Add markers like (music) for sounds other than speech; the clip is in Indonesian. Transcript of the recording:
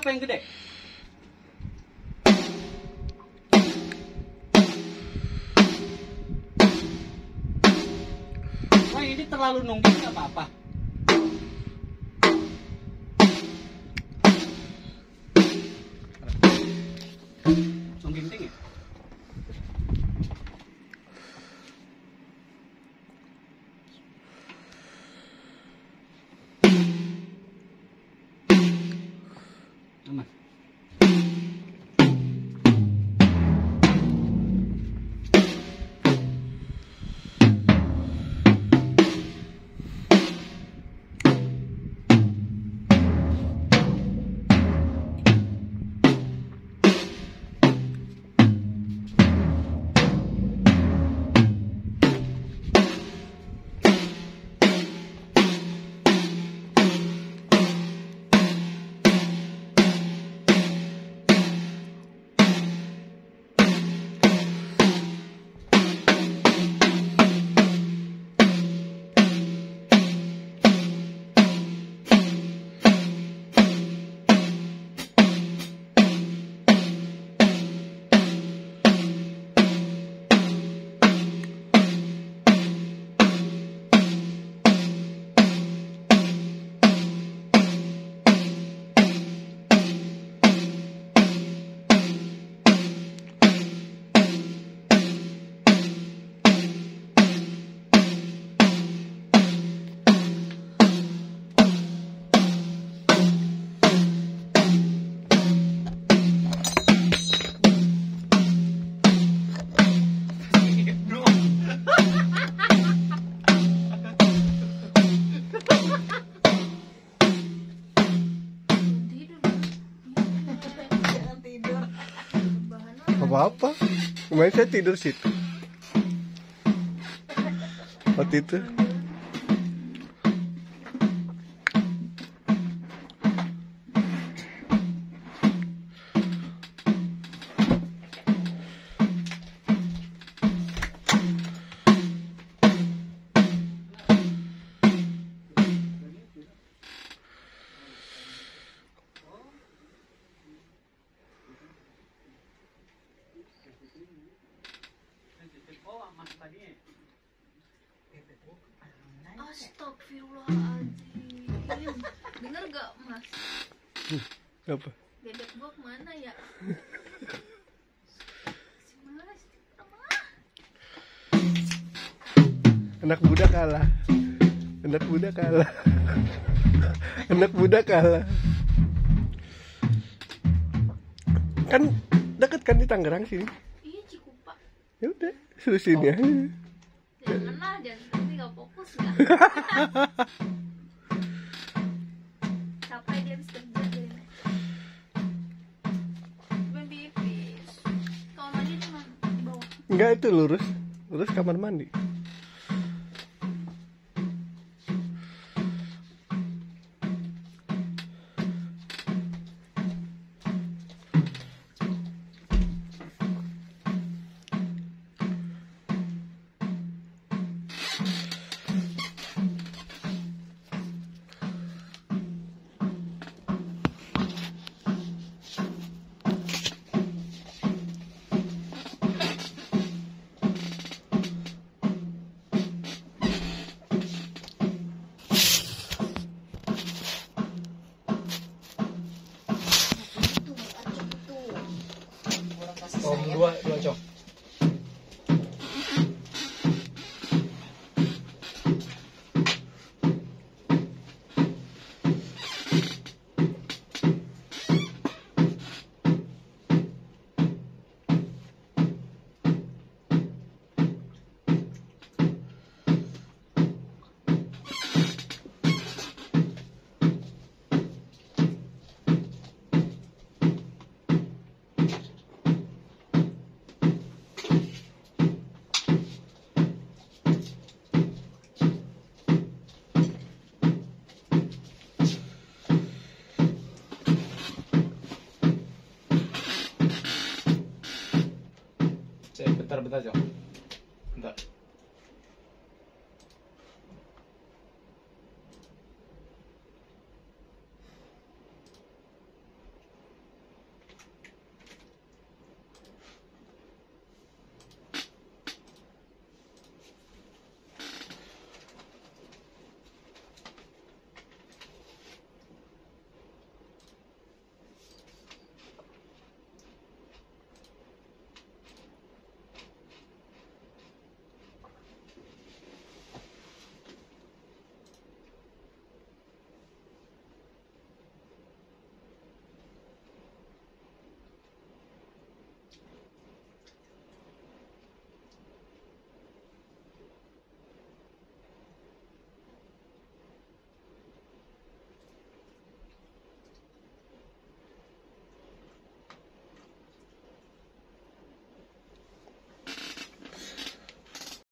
Apa yang gede? Wah, ini terlalu nungging nggak apa-apa. Apa apa kemarin saya tidur situ. Waktu itu Astagfirullahaladzim. Dengar gak mas? apa? Bebek gua ke mana ya? Mas anak muda kalah. Anak muda kalah. Anak muda kalah. Kan deket kan di Tangerang sini? Iya Cikupa. Ya udah suruh sini aja Jangan lah, jangan nanti gak fokus gak? (laughs) Capek dia habis kerja deh enggak itu lurus. Lurus kamar mandi 打不打？打就打。